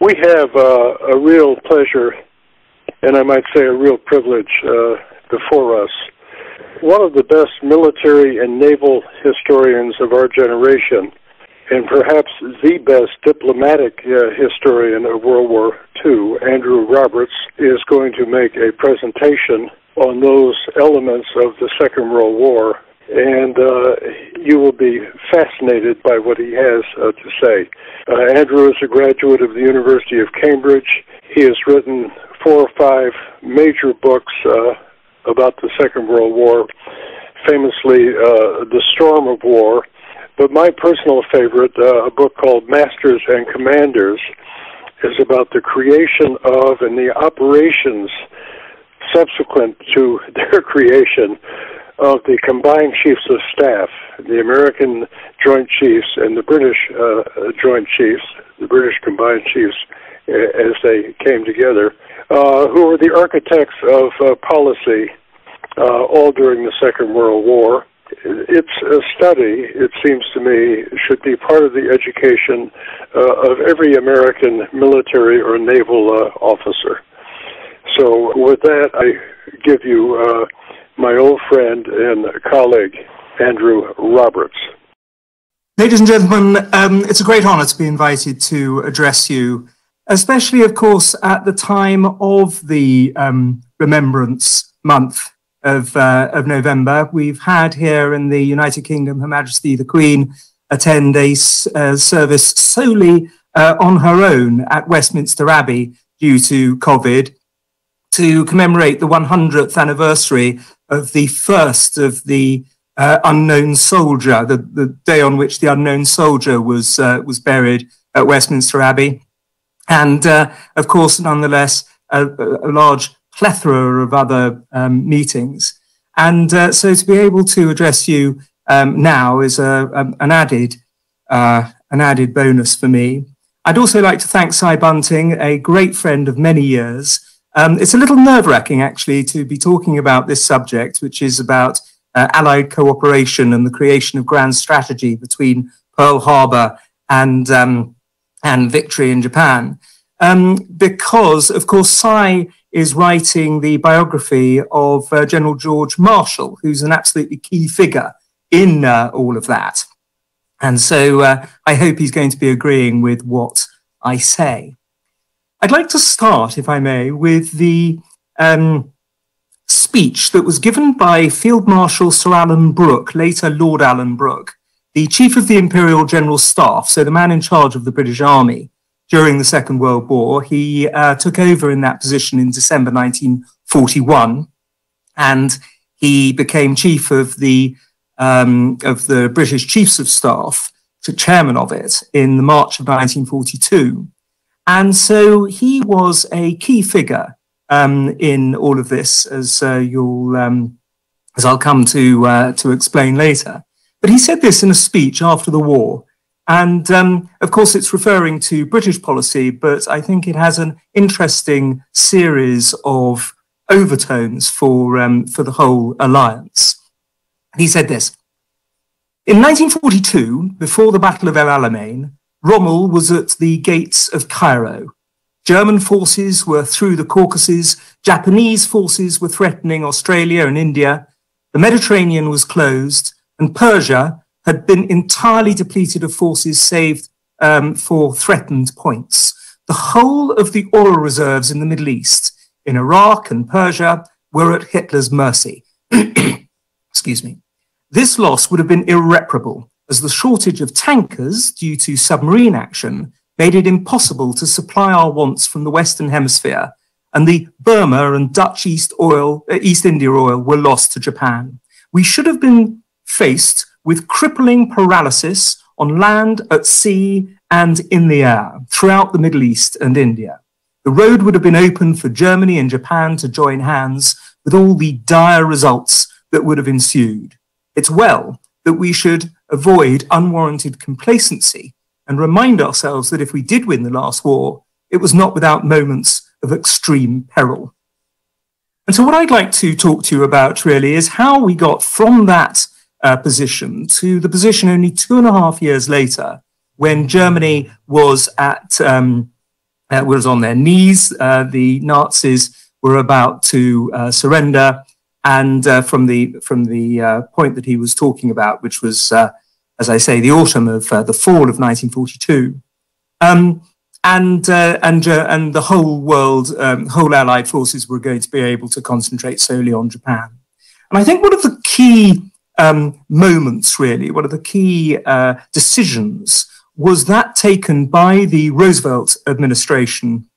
We have uh, a real pleasure, and I might say a real privilege uh, before us. One of the best military and naval historians of our generation, and perhaps the best diplomatic uh, historian of World War II, Andrew Roberts, is going to make a presentation on those elements of the Second World War and uh, you will be fascinated by what he has uh, to say. Uh, Andrew is a graduate of the University of Cambridge. He has written four or five major books uh, about the Second World War, famously uh, The Storm of War. But my personal favorite, uh, a book called Masters and Commanders, is about the creation of and the operations subsequent to their creation of the combined chiefs of staff, the American Joint Chiefs and the British uh, Joint Chiefs, the British combined chiefs uh, as they came together, uh, who were the architects of uh, policy uh, all during the Second World War. It's a study, it seems to me, should be part of the education uh, of every American military or naval officer. So, with that, I give you my old friend and colleague, Andrew Roberts. Ladies and gentlemen, um, it's a great honor to be invited to address you, especially, of course, at the time of the um, Remembrance Month of, uh, of November. We've had here in the United Kingdom Her Majesty the Queen attend a uh, service solely uh, on her own at Westminster Abbey due to COVID to commemorate the 100th anniversary of the first of the uh, unknown soldier, the, the day on which the unknown soldier was uh, was buried at Westminster Abbey, and uh, of course, nonetheless, a, a, large plethora of other um, meetings. And uh, so, to be able to address you um, now is a, a, an added uh, an added bonus for me. I'd also like to thank Cy Bunting, a great friend of many years. Um, it's a little nerve wracking, actually, to be talking about this subject, which is about uh, Allied cooperation and the creation of grand strategy between Pearl Harbor and, um, and victory in Japan. Um, because, of course, Cy is writing the biography of uh, General George Marshall, who's an absolutely key figure in uh, all of that. And so uh, I hope he's going to be agreeing with what I say. I'd like to start, if I may, with the um, speech that was given by Field Marshal Sir Alan Brooke, later Lord Alanbrooke, the Chief of the Imperial General Staff, so the man in charge of the British Army during the Second World War. He uh, took over in that position in December 1941, and he became chief of the um, of the British Chiefs of Staff, to chairman of it in the March of 1942. And so he was a key figure um, in all of this, as uh, you'll, um, as I'll come to uh, to explain later. But he said this in a speech after the war, and um, of course it's referring to British policy, but I think it has an interesting series of overtones for um, for the whole alliance. He said this. In 1942, before the Battle of El Alamein, Rommel was at the gates of Cairo. German forces were through the Caucasus, Japanese forces were threatening Australia and India, the Mediterranean was closed, and Persia had been entirely depleted of forces saved um, for threatened points. The whole of the oil reserves in the Middle East, in Iraq and Persia, were at Hitler's mercy. Excuse me. This loss would have been irreparable as the shortage of tankers due to submarine action made it impossible to supply our wants from the Western Hemisphere, and the Burma and Dutch East, oil, uh, East India oil were lost to Japan. We should have been faced with crippling paralysis on land, at sea, and in the air throughout the Middle East and India. The road would have been open for Germany and Japan to join hands with all the dire results that would have ensued. It's well that we should avoid unwarranted complacency and remind ourselves that if we did win the last war, it was not without moments of extreme peril. And so, what I'd like to talk to you about really is how we got from that uh, position to the position only two and a half years later when Germany was at, um, uh, was on their knees. Uh, the Nazis were about to uh, surrender, and uh, from the from the uh, point that he was talking about, which was, as I say, the autumn of the fall of 1942. Um, and uh, and uh, and the whole world, um, whole Allied forces were going to be able to concentrate solely on Japan. And I think one of the key um, moments, really, one of the key uh, decisions was that taken by the Roosevelt administration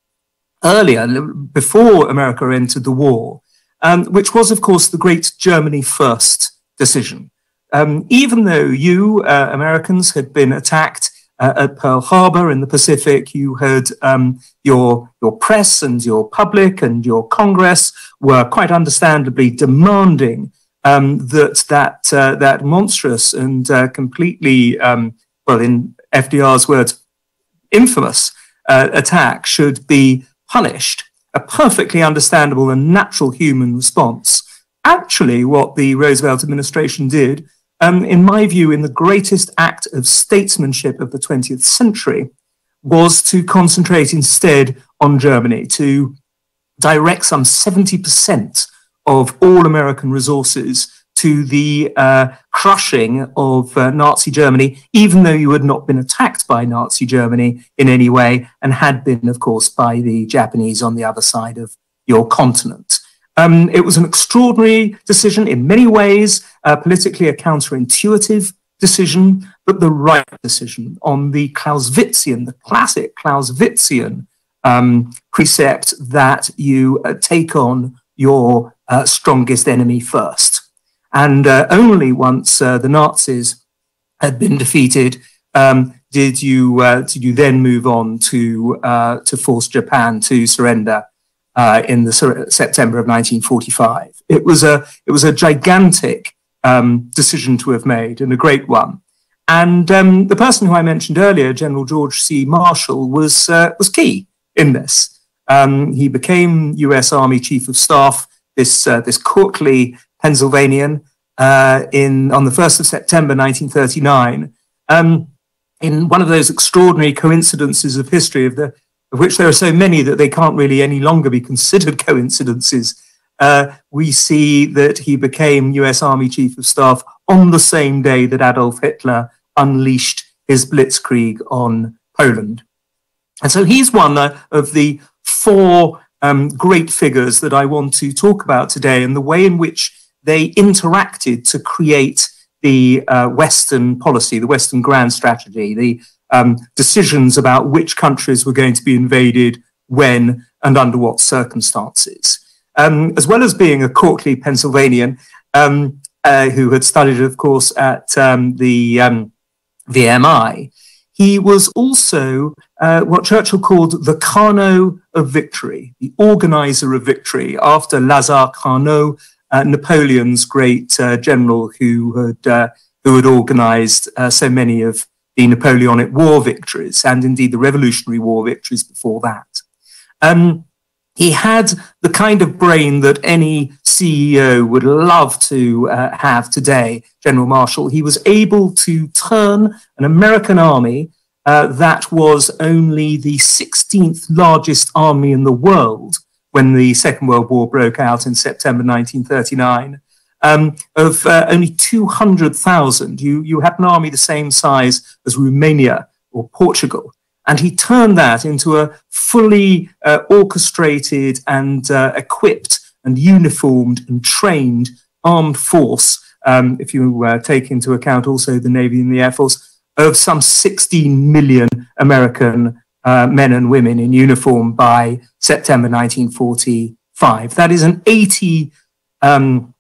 earlier, before America entered the war, um, which was, of course, the great Germany First decision. Um, even though you, uh, Americans, had been attacked uh, at Pearl Harbor in the Pacific, you had um, your your press and your public and your Congress were quite understandably demanding um, that that uh, that monstrous and uh, completely um, well, in FDR's words, infamous uh, attack should be punished. A perfectly understandable and natural human response. Actually, what the Roosevelt administration did um, in my view, in the greatest act of statesmanship of the 20th century, was to concentrate instead on Germany, to direct some 70% of all American resources to the uh, crushing of uh, Nazi Germany, even though you had not been attacked by Nazi Germany in any way and had been, of course, by the Japanese on the other side of your continent. Um, it was an extraordinary decision in many ways, uh, politically a counterintuitive decision, but the right decision on the Clausewitzian, the classic Clausewitzian um, precept that you uh, take on your uh, strongest enemy first. And uh, only once uh, the Nazis had been defeated um, did you uh, did you then move on to to force Japan to surrender uh, in the September of 1945. It was a it was a gigantic um, decision to have made and a great one. And um, the person who I mentioned earlier, General George C. Marshall, was uh, was key in this. Um, he became U.S. Army Chief of Staff. This uh, this courtly Pennsylvanian uh, in on the first of September 1939. Um, in one of those extraordinary coincidences of history of the of which there are so many that they can't really any longer be considered coincidences. Uh, we see that he became US Army Chief of Staff on the same day that Adolf Hitler unleashed his blitzkrieg on Poland. And so he's one uh, of the four um, great figures that I want to talk about today and the way in which they interacted to create the uh, Western policy, the Western grand strategy, the um, decisions about which countries were going to be invaded, when, and under what circumstances. Um, as well as being a courtly Pennsylvanian um, uh, who had studied, of course, at um, the VMI, um, he was also uh, what Churchill called the Carnot of victory, the organizer of victory, after Lazare Carnot, uh, Napoleon's great uh, general who had, uh, who had organized uh, so many of the Napoleonic War victories and indeed the Revolutionary War victories before that. Um, he had the kind of brain that any CEO would love to uh, have today, General Marshall. He was able to turn an American army uh, that was only the 16th largest army in the world when the Second World War broke out in September 1939 um, of uh, only 200,000. You, you had an army the same size as Romania or Portugal. And he turned that into a fully uh, orchestrated and uh, equipped and uniformed and trained armed force, um, if you uh, take into account also the Navy and the Air Force, of some 16 million American uh, men and women in uniform by September 1945. That is an 80 um,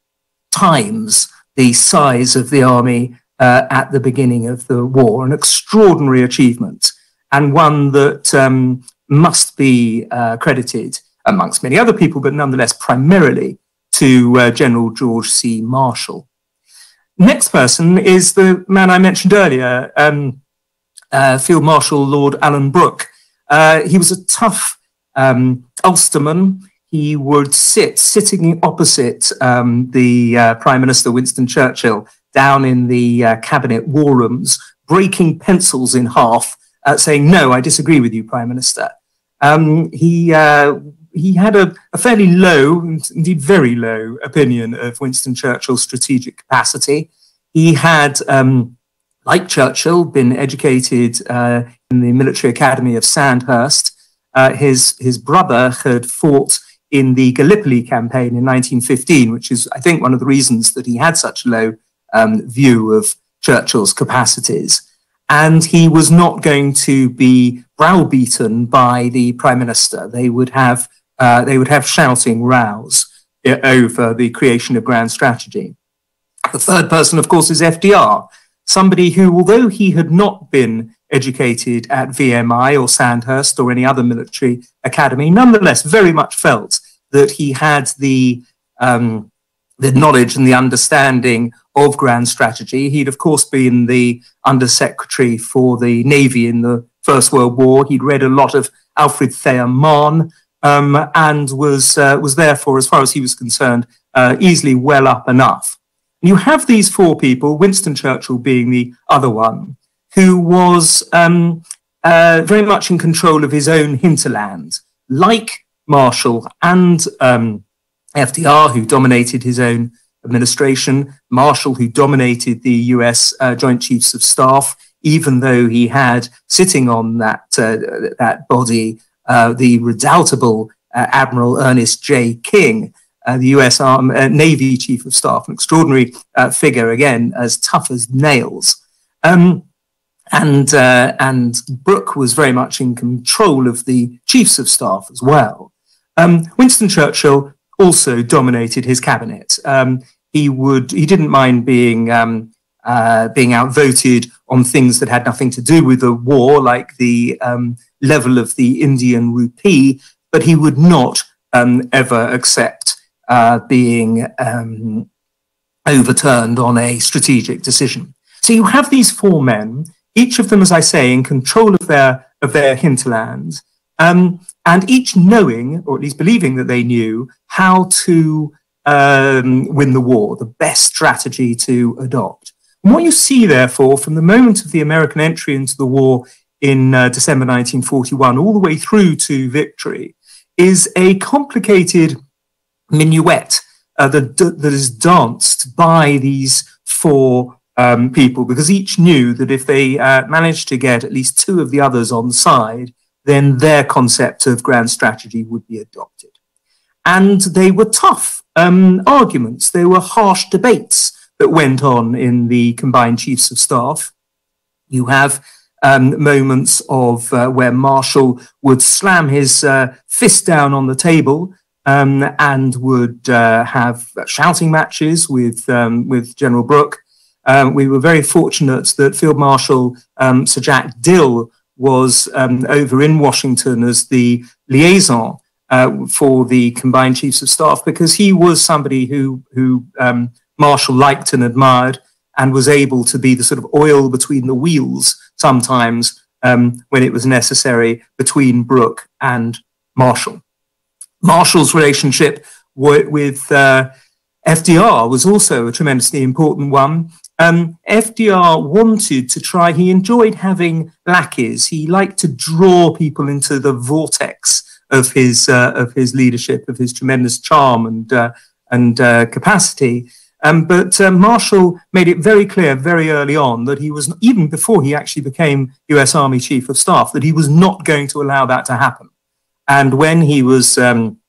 times the size of the army uh, at the beginning of the war, an extraordinary achievement, and one that um, must be uh, credited amongst many other people, but nonetheless primarily to uh, General George C. Marshall. Next person is the man I mentioned earlier, um, uh, Field Marshal Lord Alanbrooke. Uh, he was a tough um, Ulsterman he would sit sitting opposite um, the uh, Prime Minister Winston Churchill down in the uh, cabinet war rooms, breaking pencils in half, uh, saying, "No, I disagree with you, Prime Minister." Um, he uh, he had a, a, fairly low, indeed very low, opinion of Winston Churchill's strategic capacity. He had, um, like Churchill, been educated uh, in the military academy of Sandhurst. Uh, his his brother had fought in the Gallipoli campaign in 1915, which is, I think, one of the reasons that he had such a low um, view of Churchill's capacities. And he was not going to be browbeaten by the prime minister. They would have uh, they would have shouting rows uh, over the creation of grand strategy. The third person, of course, is FDR, somebody who, although he had not been educated at VMI or Sandhurst or any other military academy, nonetheless very much felt that he had the um, the knowledge and the understanding of grand strategy. He'd of course been the undersecretary for the navy in the First World War. He'd read a lot of Alfred Thayer Mahan um, and was uh, was therefore, as far as he was concerned, uh, easily well up enough. You have these four people, Winston Churchill being the other one, who was um, uh, very much in control of his own hinterland, like Marshall and um, FDR, who dominated his own administration, Marshall, who dominated the US uh, Joint Chiefs of Staff, even though he had sitting on that, uh, that body uh, the redoubtable uh, Admiral Ernest J. King, uh, the US Arm, Navy Chief of Staff, an extraordinary figure, again, as tough as nails. Um, and uh, and Brooke was very much in control of the chiefs of staff as well. Um, Winston Churchill also dominated his cabinet. Um, he would he didn't mind being um, uh, being outvoted on things that had nothing to do with the war, like the um, level of the Indian rupee, but he would not um, ever accept uh, being um, overturned on a strategic decision. So you have these four men each of them, as I say, in control of their of their hinterlands, um, and each knowing, or at least believing that they knew, how to um, win the war, the best strategy to adopt. And what you see, therefore, from the moment of the American entry into the war in uh, December 1941 all the way through to victory, is a complicated minuet uh, that, that is danced by these four um, people because each knew that if they uh, managed to get at least two of the others on side, then their concept of grand strategy would be adopted. And they were tough um, arguments, they were harsh debates that went on in the combined chiefs of staff. You have um, moments of uh, where Marshall would slam his uh, fist down on the table um, and would uh, have shouting matches with um, with General Brooke. Um, we were very fortunate that Field Marshal um, Sir Jack Dill was um, over in Washington as the liaison uh, for the combined chiefs of staff because he was somebody who who Marshall liked and admired and was able to be the sort of oil between the wheels sometimes um, when it was necessary between Brooke and Marshall. Marshall's relationship with uh, FDR was also a tremendously important one. Um, FDR wanted to try, he enjoyed having lackeys. He liked to draw people into the vortex of his, uh, of his leadership, of his tremendous charm and, uh, and uh, capacity. Um, but uh, Marshall made it very clear very early on that he was, even before he actually became US Army Chief of Staff, that he was not going to allow that to happen. And when he was um,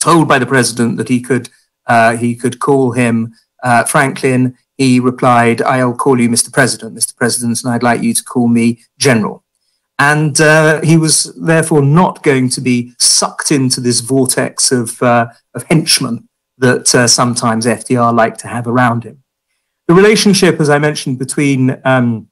told by the president that he could uh, he could call him uh, Franklin. He replied, I'll call you Mr. President, Mr. President, and I'd like you to call me General. And uh, he was therefore not going to be sucked into this vortex of, uh, of henchmen that uh, sometimes FDR liked to have around him. The relationship, as I mentioned, between um,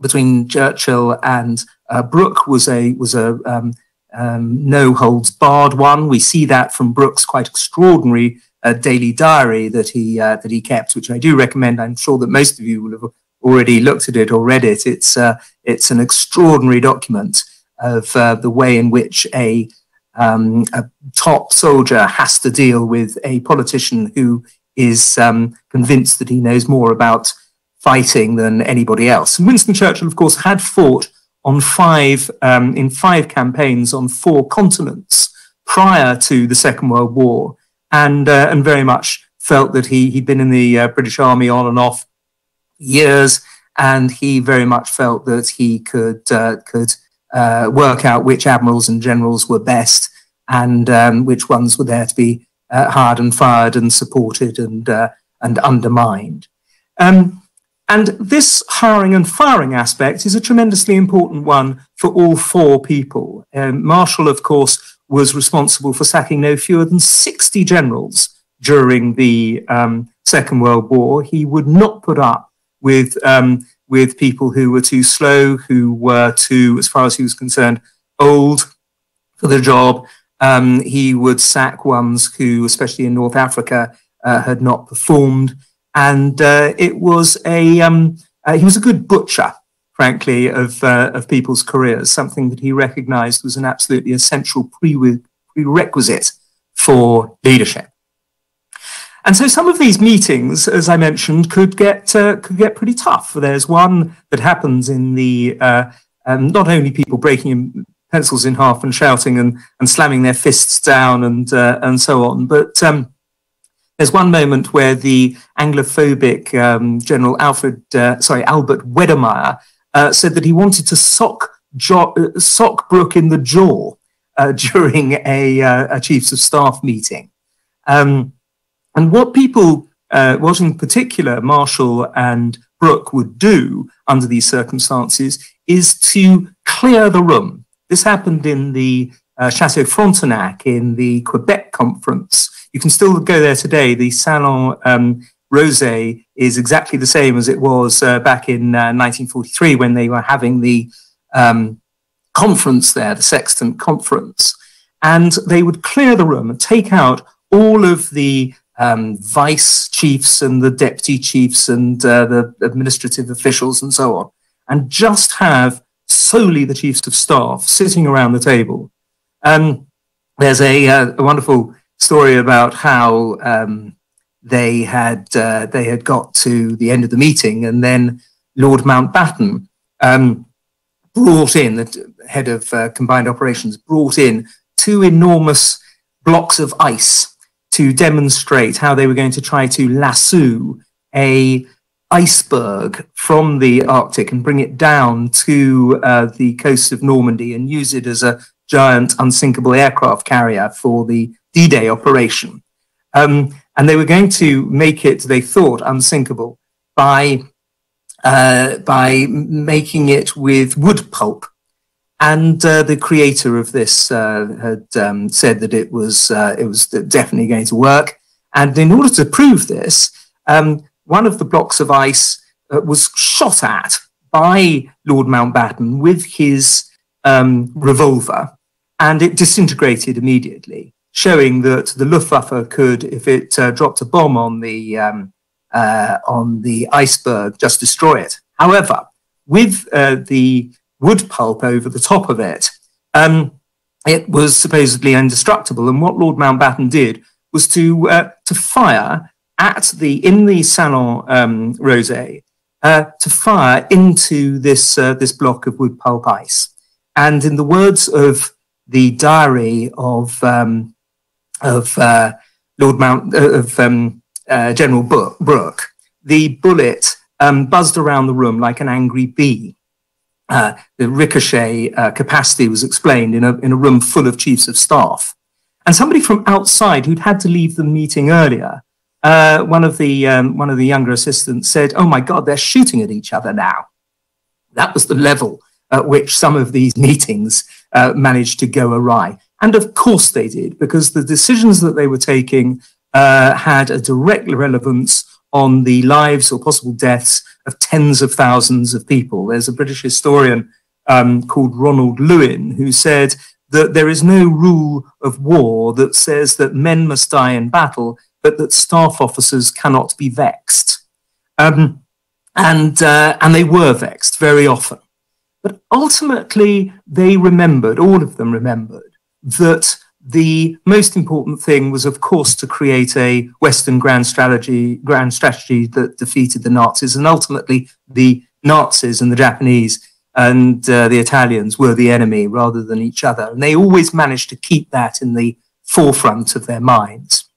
between Churchill and uh, Brooke was a was a um, um, no holds barred one. We see that from Brooke's quite extraordinary a daily diary that he uh, that he kept, which I do recommend. I'm sure that most of you will have already looked at it or read it. It's uh, it's an extraordinary document of uh, the way in which a um, a top soldier has to deal with a politician who is um, convinced that he knows more about fighting than anybody else. And Winston Churchill, of course, had fought on five um, in five campaigns on four continents prior to the Second World War, and uh, and very much felt that he he'd been in the uh, British Army on and off years, and he very much felt that he could uh, could uh, work out which admirals and generals were best, and um, which ones were there to be uh, hard and fired and supported and uh, and undermined. Um, and this hiring and firing aspect is a tremendously important one for all four people. Um, Marshall, of course, was responsible for sacking no fewer than 60 generals during the um, Second World War. He would not put up with um, with people who were too slow, who were too, as far as he was concerned, old for the job. Um, he would sack ones who, especially in North Africa, uh, had not performed, and uh, it was a um, uh, he was a good butcher, frankly, of uh, of people's careers. Something that he recognised was an absolutely essential prerequisite for leadership. And so some of these meetings, as I mentioned, could get uh, could get pretty tough. There's one that happens in the uh, um, not only people breaking pencils in half and shouting and, and slamming their fists down and uh, and so on, but um, there's one moment where the Anglophobic um, General Alfred, uh, sorry, Albert Wedemeyer uh, said that he wanted to sock jo- uh, sock Brooke in the jaw during a, a Chiefs of Staff meeting. Um, and what people, uh, what in particular Marshall and Brooke would do under these circumstances is to clear the room. This happened in the uh, Chateau Frontenac in the Quebec conference. You can still go there today. The Salon um, Rosé is exactly the same as it was uh, back in uh, 1943 when they were having the um, conference there, the Sextant Conference. And they would clear the room and take out all of the um, vice chiefs and the deputy chiefs and uh, the administrative officials and so on, and just have solely the chiefs of staff sitting around the table. Um, there's a, uh, a, wonderful story about how um, they had uh, they had got to the end of the meeting, and then Lord Mountbatten um, brought in the head of uh, combined operations brought in two enormous blocks of ice to demonstrate how they were going to try to lasso a iceberg from the Arctic and bring it down to uh, the coast of Normandy and use it as a giant unsinkable aircraft carrier for the D-Day operation. Um, and they were going to make it, they thought, unsinkable by uh, by making it with wood pulp and uh, the creator of this uh, had um, said that it was uh, it was definitely going to work. And in order to prove this, um, one of the blocks of ice uh, was shot at by Lord Mountbatten with his um, revolver, and it disintegrated immediately, showing that the Luftwaffe could, if it uh, dropped a bomb on the um, uh, on the iceberg, just destroy it. However, with the wood pulp over the top of it. Um, it was supposedly indestructible. And what Lord Mountbatten did was to uh, to fire at the in the Salon um, Rosé uh, to fire into this uh, this block of wood pulp ice. And in the words of the diary of um, of uh, Lord Mount of um, uh, General Brooke, the bullet um, buzzed around the room like an angry bee uh, the ricochet uh, capacity was explained in a, in a room full of chiefs of staff. And somebody from outside who'd had to leave the meeting earlier, uh, one, of the, um, one of the younger assistants said, Oh my God, they're shooting at each other now. That was the level at which some of these meetings uh, managed to go awry. And of course they did, because the decisions that they were taking uh, had a direct relevance on the lives or possible deaths of tens of thousands of people. There's a British historian um, called Ronald Lewin who said that there is no rule of war that says that men must die in battle, but that staff officers cannot be vexed. Um, and, uh, and they were vexed very often. But ultimately, they remembered, all of them remembered, that the most important thing was, of course, to create a Western grand strategy, grand strategy that defeated the Nazis, and ultimately the Nazis and the Japanese and uh, the Italians were the enemy rather than each other. And they always managed to keep that in the forefront of their minds.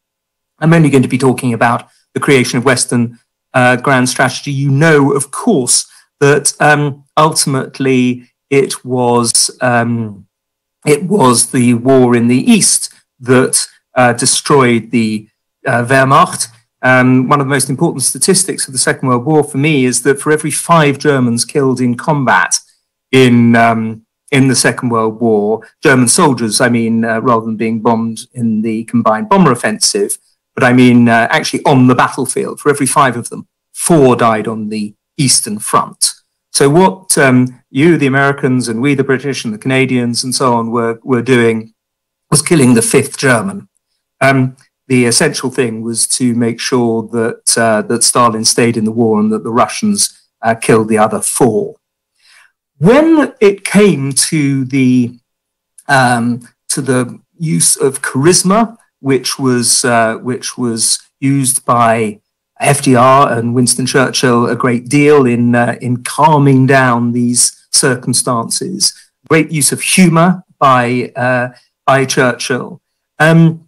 I'm only going to be talking about the creation of Western uh, grand strategy. You know, of course, that um, ultimately it was um, it was the war in the east that uh, destroyed the uh, Wehrmacht. Um, one of the most important statistics of the Second World War for me is that for every five Germans killed in combat in um, in the Second World War, German soldiers, I mean, uh, rather than being bombed in the combined bomber offensive, but I mean uh, actually on the battlefield, for every five of them, four died on the Eastern Front. So what um, you, the Americans, and we, the British, and the Canadians, and so on, were were doing was killing the fifth German. Um, the essential thing was to make sure that uh, that Stalin stayed in the war and that the Russians uh, killed the other four. When it came to the um, to the use of charisma, which was uh, which was used by FDR and Winston Churchill a great deal in uh, in calming down these circumstances. Great use of humour by uh, by Churchill. Um,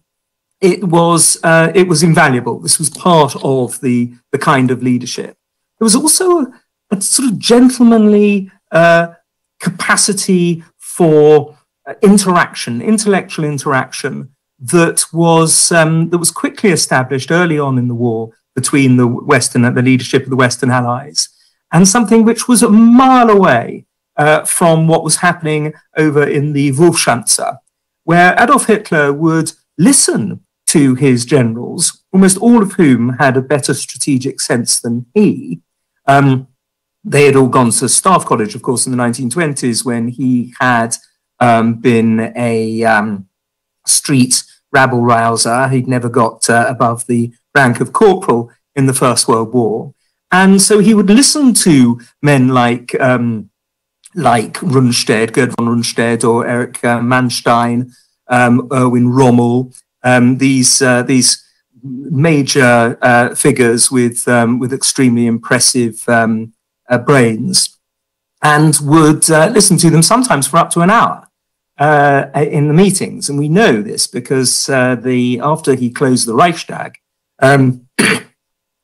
it was uh, it was invaluable. This was part of the the kind of leadership. There was also a, a sort of gentlemanly uh, capacity for uh, interaction, intellectual interaction that was um, that was quickly established early on in the war between the Western and the leadership of the Western Allies, and something which was a mile away uh, from what was happening over in the Wolfschanze, where Adolf Hitler would listen to his generals, almost all of whom had a better strategic sense than he. Um, they had all gone to Staff College, of course, in the 1920s when he had um, been a um, street rabble rouser. He'd never got uh, above the rank of corporal in the First World War. And so he would listen to men like um, like Rundstedt, Gerd von Rundstedt, or Erich uh, Manstein, um, Erwin Rommel, um, these uh, these major uh, figures with um, with extremely impressive um, uh, brains and would uh, listen to them sometimes for up to an hour uh, in the meetings. And we know this because the after he closed the Reichstag, um, and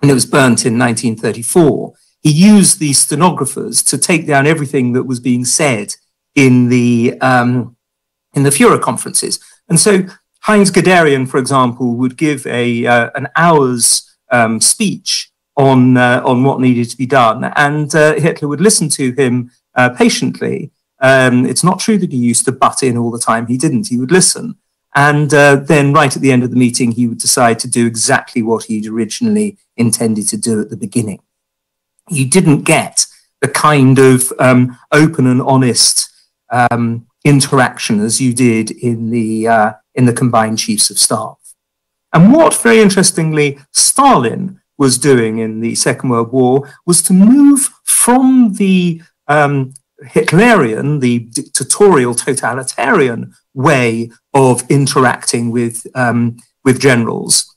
it was burnt in 1934, he used the stenographers to take down everything that was being said in the um, in the Fuhrer conferences. And so Heinz Guderian, for example, would give a uh, an hour's um, speech on uh, on what needed to be done, and uh, Hitler would listen to him uh, patiently. Um, it's not true that he used to butt in all the time. He didn't. He would listen, and uh, then right at the end of the meeting, he would decide to do exactly what he'd originally intended to do at the beginning. You didn't get the kind of um, open and honest um, interaction as you did in the uh, in the combined chiefs of staff. And what, very interestingly, Stalin was doing in the Second World War was to move from the um, Hitlerian, the dictatorial, totalitarian way of interacting with um, with generals,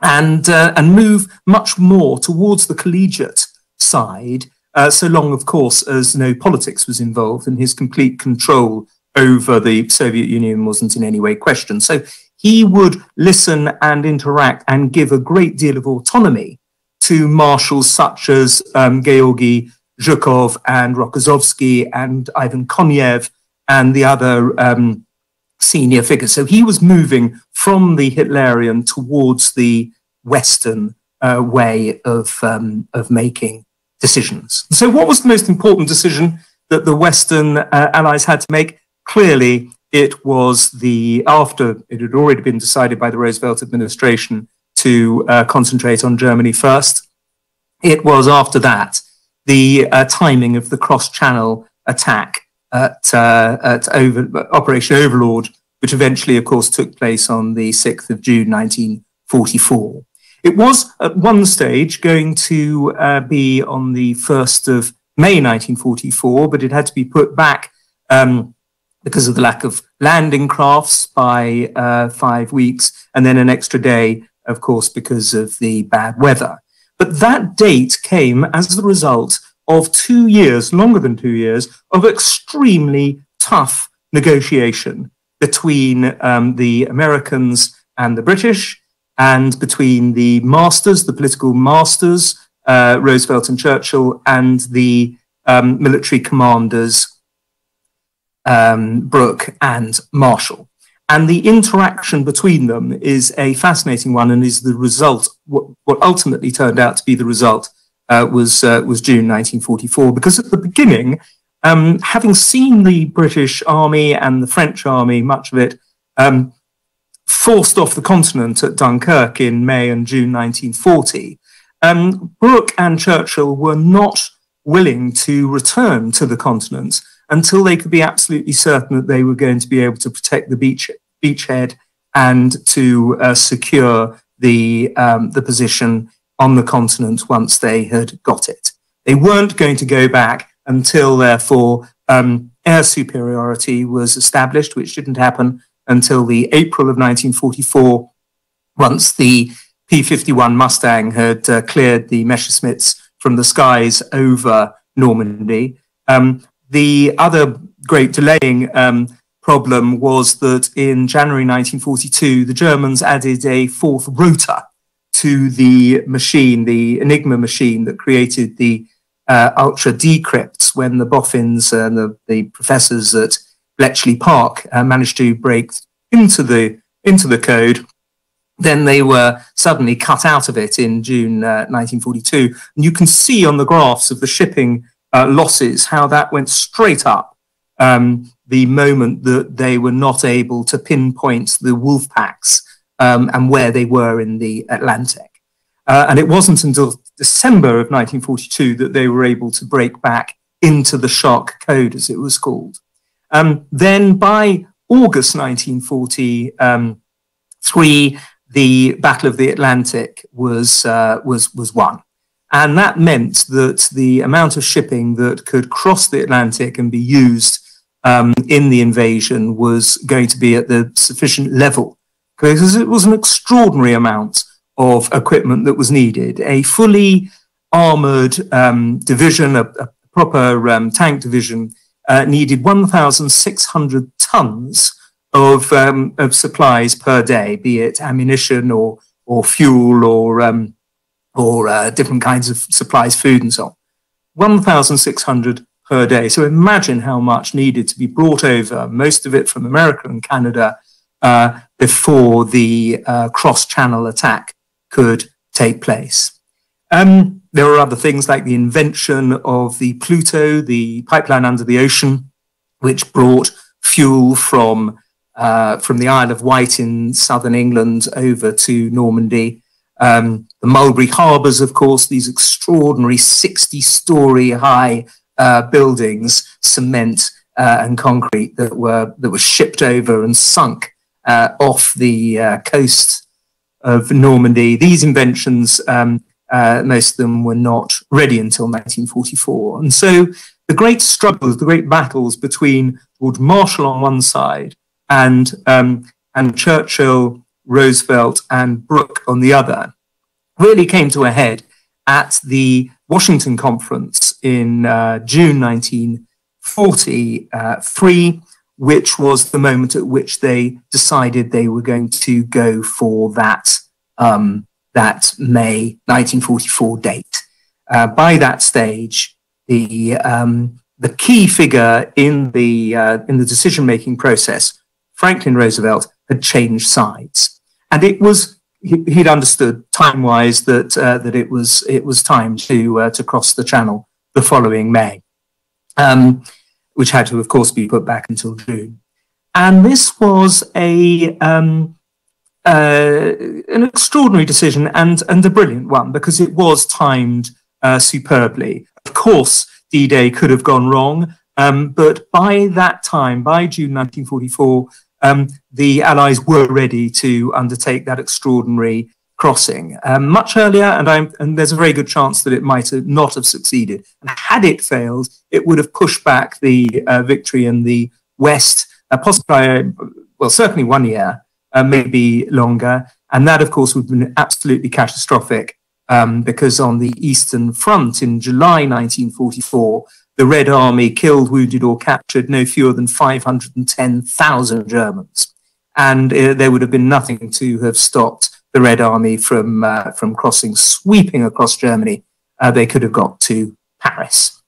and uh, and move much more towards the collegiate side. Uh, so long, of course, as no politics was involved, and his complete control over the Soviet Union wasn't in any way questioned. So he would listen and interact and give a great deal of autonomy to marshals such as um, Georgy Zhukov and Rokossovsky and Ivan Konev and the other um, senior figures. So he was moving from the Hitlerian towards the Western uh, way of, um, of making decisions. So, what was the most important decision that the Western uh, allies had to make? Clearly, it was the after it had already been decided by the Roosevelt administration to uh, concentrate on Germany first. It was after that the uh, timing of the cross-channel attack at, uh, at over, Operation Overlord, which eventually, of course, took place on the 6th of June 1944. It was at one stage going to uh, be on the 1st of May 1944, but it had to be put back um, because of the lack of landing crafts by uh, five weeks, and then an extra day, of course, because of the bad weather. But that date came as the result of two years, longer than two years, of extremely tough negotiation between um, the Americans and the British, and between the masters, the political masters, uh, Roosevelt and Churchill, and the um, military commanders, um, Brooke and Marshall. And the interaction between them is a fascinating one and is the result, what, what ultimately turned out to be the result uh, was, uh, was June 1944. Because at the beginning, um, having seen the British Army and the French Army, much of it, um, forced off the continent at Dunkirk in May and June 1940, um, Brooke and Churchill were not willing to return to the continent until they could be absolutely certain that they were going to be able to protect the beach, beachhead and to uh, secure the, um, the position on the continent once they had got it. They weren't going to go back until, therefore, um, air superiority was established, which didn't happen until the April of 1944, once the P-51 Mustang had uh, cleared the Messerschmitts from the skies over Normandy. Um, the other great delaying um, problem was that in January 1942, the Germans added a fourth rotor to the machine, the Enigma machine that created the uh, ultra decrypts when the boffins and the, the professors at Bletchley Park uh, managed to break into the into the code. Then they were suddenly cut out of it in June uh, 1942, and you can see on the graphs of the shipping uh, losses how that went straight up um, the moment that they were not able to pinpoint the wolf packs um, and where they were in the Atlantic. Uh, and it wasn't until December of 1942 that they were able to break back into the shark code, as it was called. Um, then by August 1943, um, the Battle of the Atlantic was, uh, was, was won. And that meant that the amount of shipping that could cross the Atlantic and be used um, in the invasion was going to be at the sufficient level because it was an extraordinary amount of equipment that was needed. A fully armored um, division, a, a proper um, tank division, uh, needed 1,600 tons of, um, of supplies per day, be it ammunition or, or fuel or, um, or uh, different kinds of supplies, food and so on. 1,600 per day. So imagine how much needed to be brought over, most of it from America and Canada, uh, before the uh, cross channel attack could take place. Um, there are other things like the invention of the Pluto, the pipeline under the ocean, which brought fuel from uh, from the Isle of Wight in southern England over to Normandy. Um, the Mulberry Harbours, of course, these extraordinary 60 story high uh, buildings, cement uh, and concrete that were, that were shipped over and sunk uh, off the uh, coast of Normandy. These inventions, um, uh, most of them were not ready until 1944. And so the great struggles, the great battles between Lord Marshall on one side and, um, and Churchill, Roosevelt, and Brooke on the other really came to a head at the Washington Conference in uh, June 1943 which was the moment at which they decided they were going to go for that um, that May 1944 date. Uh, by that stage, the um, the key figure in the uh, in the decision making process, Franklin Roosevelt, had changed sides, and it was he, would understood time wise that uh, that it was it was time to uh, to cross the Channel the following May. Um, which had to, of course, be put back until June. And this was a um, uh, an extraordinary decision and and a brilliant one because it was timed uh, superbly. Of course, D-Day could have gone wrong, um, but by that time, by June 1944, um, the Allies were ready to undertake that extraordinary crossing um, much earlier, and, and, there's a very good chance that it might have not have succeeded. And had it failed, it would have pushed back the uh, victory in the West, uh, possibly, well, certainly one year, uh, maybe longer. And that, of course, would have been absolutely catastrophic um, because on the Eastern Front in July 1944, the Red Army killed, wounded, or captured no fewer than 510,000 Germans. And uh, there would have been nothing to have stopped the Red Army from, uh, from crossing, sweeping across Germany. Uh, they could have got to Paris.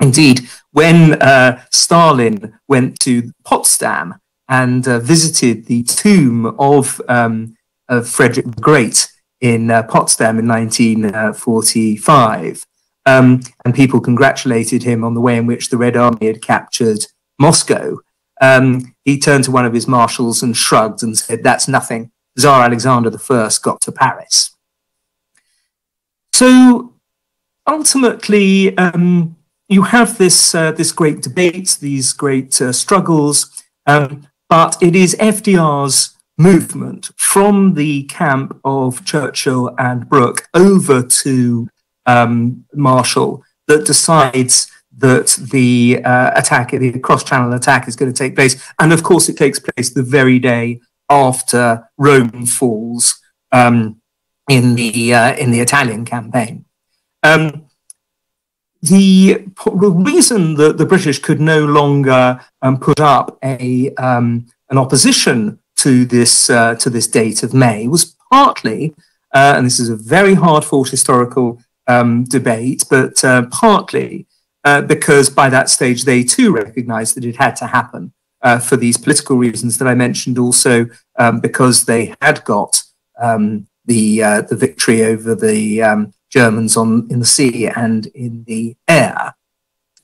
Indeed, when uh, Stalin went to Potsdam and uh, visited the tomb of, um, of Frederick the Great in uh, Potsdam in 1945, um, and people congratulated him on the way in which the Red Army had captured Moscow. Um, he turned to one of his marshals and shrugged and said, That's nothing. Tsar Alexander I got to Paris. So ultimately, um, you have this, uh, this great debate, these great uh, struggles, um, but it is FDR's movement from the camp of Churchill and Brooke over to um, Marshall that decides that the uh, attack, the cross-channel attack, is going to take place, and of course, it takes place the very day after Rome falls um, in the uh, in the Italian campaign. Um, the, reason that the British could no longer um, put up a um, an opposition to this uh, to this date of May was partly, uh, and this is a very hard fought historical um, debate, but uh, partly uh, because by that stage they too recognized that it had to happen uh, for these political reasons that I mentioned, also um, because they had got um, the uh, the victory over the um, Germans on in the sea and in the air,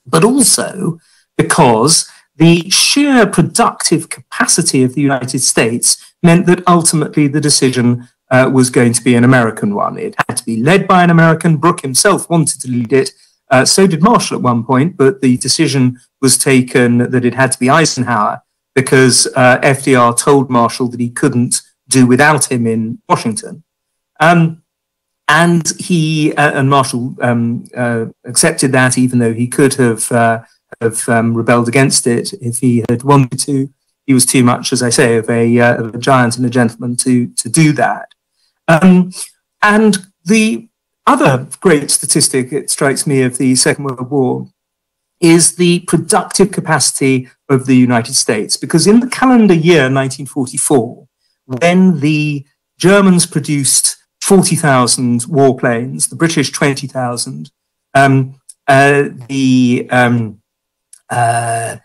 but also because the sheer productive capacity of the United States meant that ultimately the decision uh, was going to be an American one. It had to be led by an American. Brooke himself wanted to lead it. Uh, so did Marshall at one point, but the decision was taken that it had to be Eisenhower because uh, FDR told Marshall that he couldn't do without him in Washington. Um, and he uh, and Marshall um, uh, accepted that, even though he could have uh, have um, rebelled against it if he had wanted to. He was too much, as I say, of a, uh, of a giant and a gentleman to to do that. Um, and the other great statistic, it strikes me, of the Second World War is the productive capacity of the United States. Because in the calendar year 1944, when the Germans produced 40,000 warplanes, the British 20,000, um, uh, the, um, uh,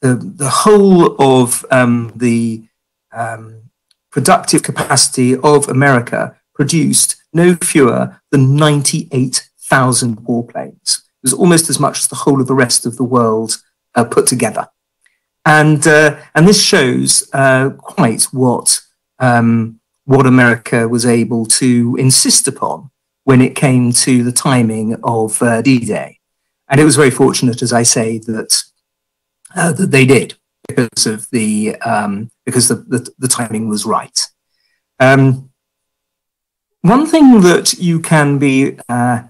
the, the whole of um, the um, productive capacity of America produced no fewer than 98,000 warplanes. It was almost as much as the whole of the rest of the world uh, put together. And, uh, and this shows uh, quite what, um, what America was able to insist upon when it came to the timing of uh, D-Day. And it was very fortunate, as I say, that, uh, that they did because of the um, because the, the, the, timing was right. Um, one thing that you can be uh,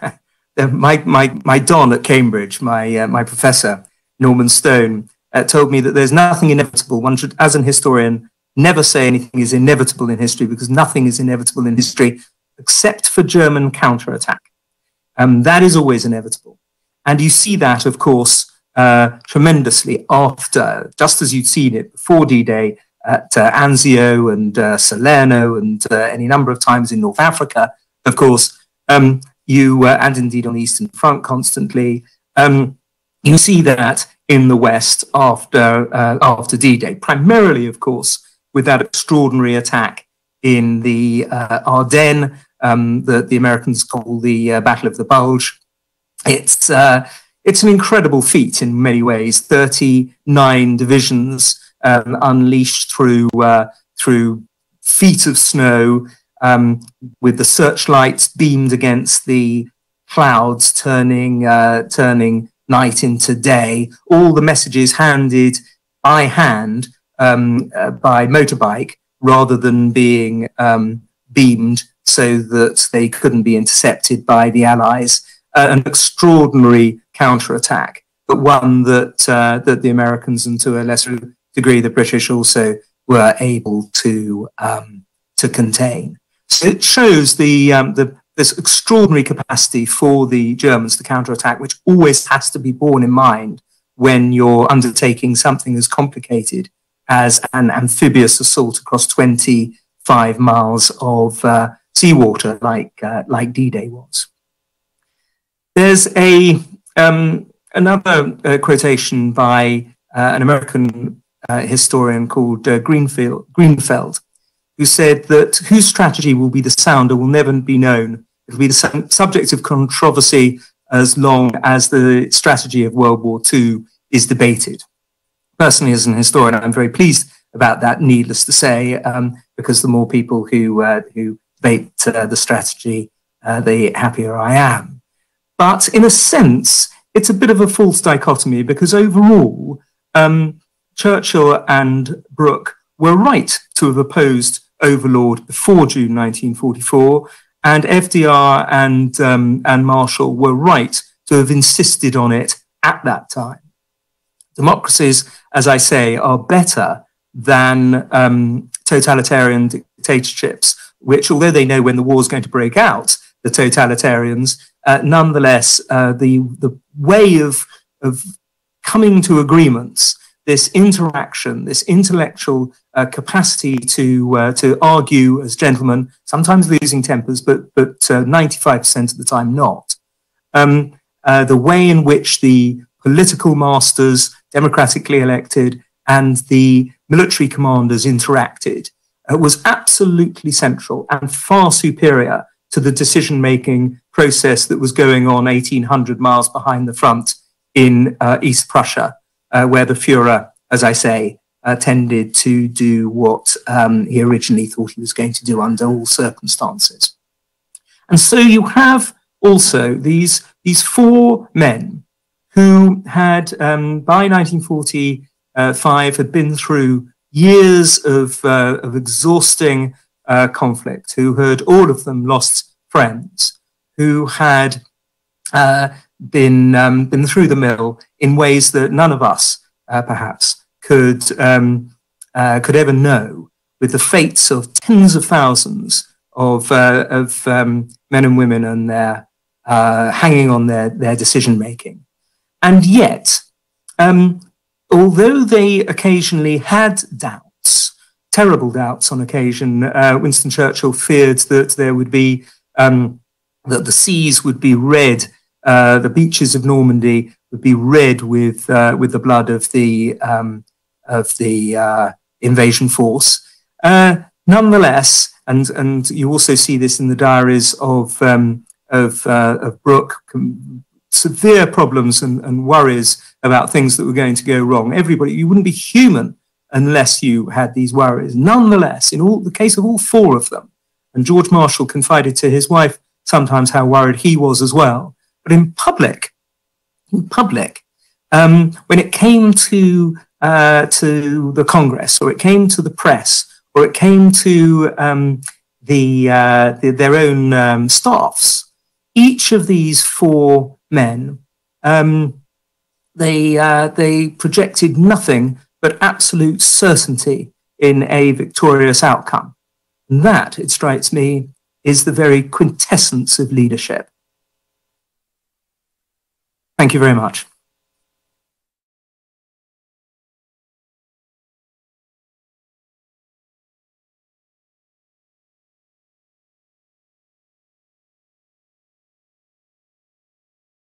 my, my, my Don at Cambridge, my, uh, my professor, Norman Stone, uh, told me that there's nothing inevitable. One should, as an historian, never say anything is inevitable in history because nothing is inevitable in history except for German counterattack. Um, that is always inevitable. And you see that, of course, uh, tremendously after, just as you'd seen it before D-Day at uh, Anzio and uh, Salerno and uh, any number of times in North Africa, of course, um, you uh, and indeed on the Eastern Front constantly, um, you see that in the West after uh, after D-Day, primarily, of course, with that extraordinary attack in the Ardennes um, that the Americans call the Battle of the Bulge. It's it's an incredible feat in many ways. 39 divisions um, unleashed through, uh, through feet of snow um, with the searchlights beamed against the clouds, turning, uh, turning night into day. All the messages handed by hand um, uh, by motorbike rather than being um, beamed so that they couldn't be intercepted by the Allies. Uh, an extraordinary counterattack, but one that uh, that the Americans and to a lesser degree the British also were able to um, to contain. So it shows the, um, the, this extraordinary capacity for the Germans to counterattack, which always has to be borne in mind when you're undertaking something as complicated as an amphibious assault across 25 miles of uh, seawater, like uh, like D-Day was. There's a um, another uh, quotation by uh, an American uh, historian called uh, Greenfield, Greenfeld, who said that whose strategy will be the sounder will never be known. It will be the subject of controversy as long as the strategy of World War II is debated. Personally, as an historian, I'm very pleased about that, needless to say, um, because the more people who, uh, who debate the strategy, the happier I am. But in a sense, it's a bit of a false dichotomy because overall, um, Churchill and Brooke were right to have opposed Overlord before June 1944, and FDR and, um, and Marshall were right to have insisted on it at that time. Democracies, as I say, are better than um, totalitarian dictatorships, which, although they know when the war is going to break out, the totalitarians, uh, nonetheless, uh, the, the way of, of coming to agreements this interaction, this intellectual uh, capacity to uh, to argue as gentlemen, sometimes losing tempers, but but uh, ninety five percent of the time not. Um, uh, the way in which the political masters, democratically elected, and the military commanders interacted uh, was absolutely central and far superior to the decision making process that was going on 1800 miles behind the front in uh, East Prussia uh, where the Fuhrer, as I say, uh, tended to do what um, he originally thought he was going to do under all circumstances. And so you have also these, these four men who had, um, by 1945, had been through years of, uh, of exhausting uh, conflict, who had all of them lost friends, who had uh, been um, been through the mill in ways that none of us, uh, perhaps, could um, uh, could ever know, with the fates of tens of thousands of uh, of um, men and women and their uh, hanging on their their decision making, and yet, um, although they occasionally had doubts, terrible doubts on occasion, uh, Winston Churchill feared that there would be um, that the seas would be red uh, the beaches of Normandy would be red with uh, with the blood of the um, of the uh, invasion force. Uh, nonetheless, and and you also see this in the diaries of um, of, uh, of Brooke, severe problems and, and worries about things that were going to go wrong. Everybody, you wouldn't be human unless you had these worries. Nonetheless, in all the case of all four of them, and George Marshall confided to his wife sometimes how worried he was as well. But in public, in public, um, when it came to uh, to the Congress, or it came to the press, or it came to um, the, uh, the, their own um, staffs, each of these four men, um, they uh, they projected nothing but absolute certainty in a victorious outcome. And that, it strikes me, is the very quintessence of leadership. Thank you very much.